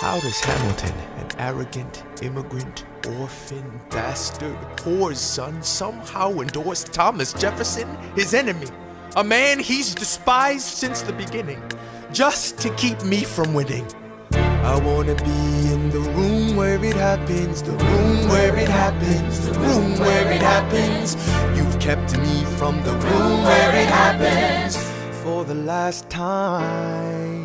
How does Hamilton, an arrogant immigrant, orphan, bastard, poor son, somehow endorse Thomas Jefferson, his enemy? A man he's despised since the beginning, just to keep me from winning. I wanna be in the room where it happens, the room where it happens, the room where it happens. You've kept me from the room where it happens for the last time.